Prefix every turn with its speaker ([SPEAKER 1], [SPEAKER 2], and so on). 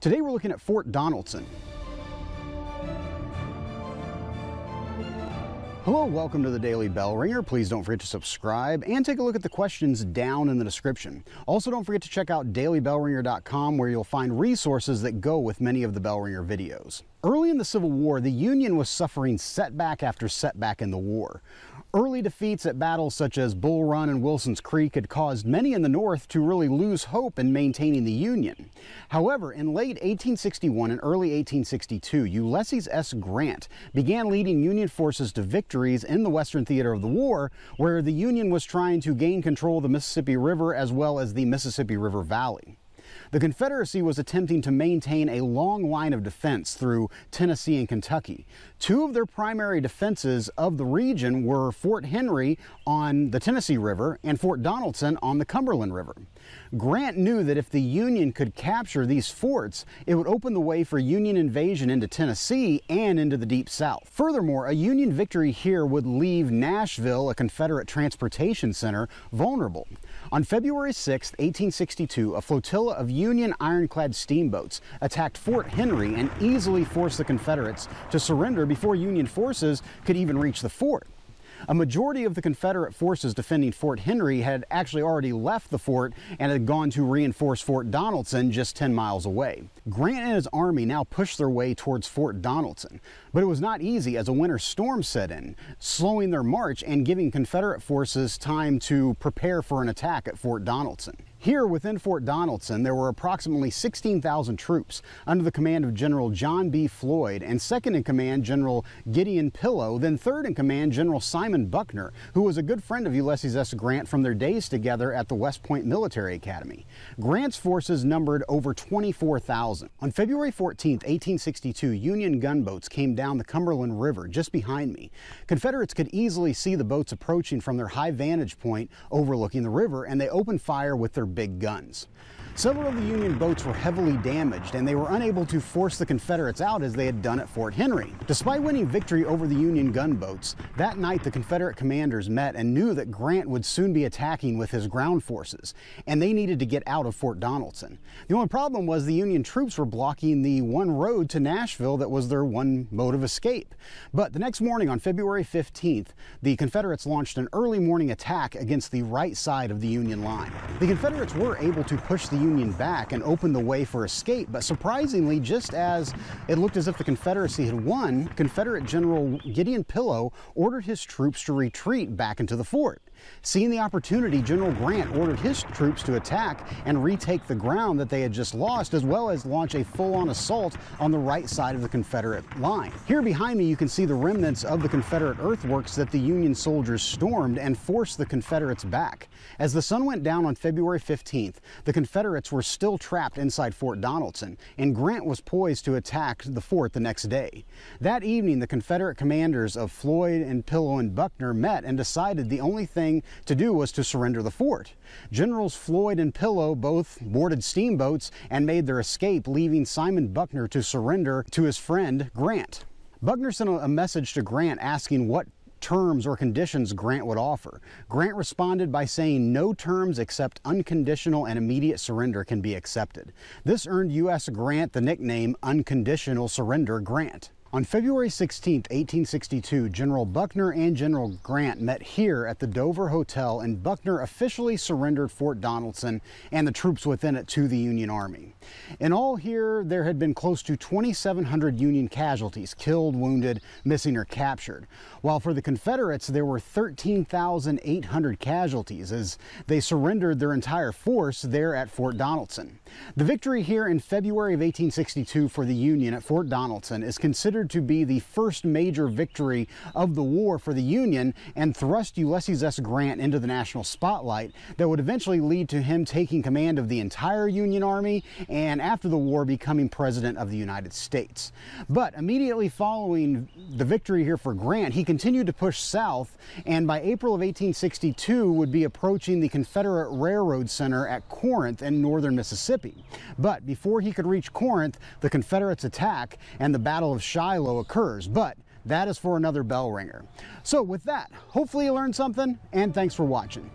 [SPEAKER 1] Today we're looking at Fort Donelson. Hello, welcome to the Daily Bellringer. Please don't forget to subscribe and take a look at the questions down in the description. Also, don't forget to check out dailybellringer.com where you'll find resources that go with many of the Bell Ringer videos. Early in the Civil War, the Union was suffering setback after setback in the war. Early defeats at battles such as Bull Run and Wilson's Creek had caused many in the North to really lose hope in maintaining the Union. However, in late 1861 and early 1862, Ulysses S. Grant began leading Union forces to victories in the Western theater of the war, where the Union was trying to gain control of the Mississippi River as well as the Mississippi River Valley. The Confederacy was attempting to maintain a long line of defense through Tennessee and Kentucky. Two of their primary defenses of the region were Fort Henry on the Tennessee River and Fort Donelson on the Cumberland River. Grant knew that if the Union could capture these forts, it would open the way for Union invasion into Tennessee and into the Deep South. Furthermore, a Union victory here would leave Nashville, a Confederate transportation center, vulnerable. On February 6, 1862, a flotilla of Union ironclad steamboats attacked Fort Henry and easily forced the Confederates to surrender before Union forces could even reach the fort. A majority of the Confederate forces defending Fort Henry had actually already left the fort and had gone to reinforce Fort Donelson just 10 miles away. Grant and his army now pushed their way towards Fort Donelson, but it was not easy as a winter storm set in, slowing their march and giving Confederate forces time to prepare for an attack at Fort Donelson. Here within Fort Donelson, there were approximately 16,000 troops under the command of General John B. Floyd and second in command General Gideon Pillow, then third in command General Simon Buckner, who was a good friend of Ulysses S. Grant from their days together at the West Point Military Academy. Grant's forces numbered over 24,000. On February 14, 1862, Union gunboats came down the Cumberland River just behind me. Confederates could easily see the boats approaching from their high vantage point overlooking the river, and they opened fire with their big guns. Several of the Union boats were heavily damaged and they were unable to force the Confederates out as they had done at Fort Henry. Despite winning victory over the Union gunboats, that night the Confederate commanders met and knew that Grant would soon be attacking with his ground forces and they needed to get out of Fort Donelson. The only problem was the Union troops were blocking the one road to Nashville that was their one mode of escape. But the next morning on February 15th, the Confederates launched an early morning attack against the right side of the Union line. The Confederates were able to push the Union back and opened the way for escape. But surprisingly, just as it looked as if the Confederacy had won, Confederate General Gideon Pillow ordered his troops to retreat back into the fort. Seeing the opportunity, General Grant ordered his troops to attack and retake the ground that they had just lost, as well as launch a full-on assault on the right side of the Confederate line. Here behind me, you can see the remnants of the Confederate earthworks that the Union soldiers stormed and forced the Confederates back. As the sun went down on February 15th, the Confederates were still trapped inside Fort Donelson, and Grant was poised to attack the fort the next day. That evening, the Confederate commanders of Floyd and Pillow and Buckner met and decided the only thing to do was to surrender the fort. Generals Floyd and Pillow both boarded steamboats and made their escape, leaving Simon Buckner to surrender to his friend Grant. Buckner sent a message to Grant asking what terms or conditions Grant would offer. Grant responded by saying no terms except unconditional and immediate surrender can be accepted. This earned U.S. Grant the nickname Unconditional Surrender Grant. On February 16, 1862, General Buckner and General Grant met here at the Dover Hotel, and Buckner officially surrendered Fort Donelson and the troops within it to the Union Army. In all, here there had been close to 2,700 Union casualties killed, wounded, missing, or captured, while for the Confederates there were 13,800 casualties as they surrendered their entire force there at Fort Donelson. The victory here in February of 1862 for the Union at Fort Donelson is considered considered to be the first major victory of the war for the Union and thrust Ulysses S. Grant into the national spotlight that would eventually lead to him taking command of the entire Union Army and after the war becoming President of the United States. But immediately following the victory here for Grant, he continued to push south and by April of 1862 would be approaching the Confederate Railroad Center at Corinth in northern Mississippi. But before he could reach Corinth, the Confederates attack and the Battle of Shiloh Occurs, but that is for another bell ringer. So with that, hopefully you learned something and thanks for watching.